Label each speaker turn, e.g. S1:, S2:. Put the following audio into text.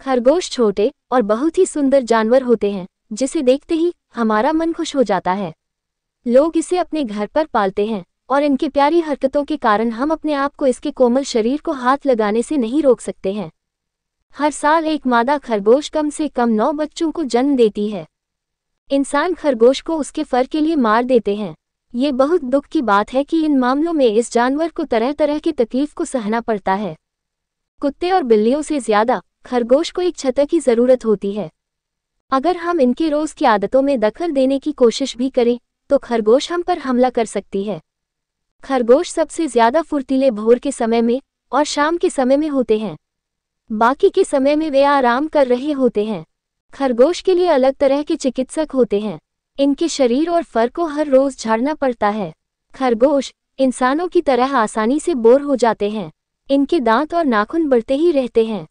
S1: खरगोश छोटे और बहुत ही सुंदर जानवर होते हैं, जिसे देखते ही हमारा मन खुश हो जाता है। लोग इसे अपने घर पर पालते हैं और इनके प्यारी हरकतों के कारण हम अपने आप को इसके कोमल शरीर को हाथ लगाने से नहीं रोक सकते हैं। हर साल एक मादा खरगोश कम से कम नौ बच्चों को जन्म देती है। इंसान खरगोश को उसके फर के लिए मार देते हैं। ये बहुत दुख की बात है कि इन मामलों में इस जानवर को तरह तरह की तकलीफ़ को सहना पड़ता है। कुत्ते और बिल्लियों से ज़्यादा खरगोश को एक छतर की ज़रूरत होती है। अगर हम इनके रोज की आदतों में दखल देने की कोशिश भी करें तो खरगोश हम पर हमला कर सकती है। खरगोश सबसे ज़्यादा फुर्तीले भोर के समय में और शाम के समय में होते हैं। बाकी के समय में वे आराम कर रहे होते हैं। खरगोश के लिए अलग तरह के चिकित्सक होते हैं। इनके शरीर और फर को हर रोज झाड़ना पड़ता है। खरगोश इंसानों की तरह आसानी से बोर हो जाते हैं। इनके दांत और नाखून बढ़ते ही रहते हैं।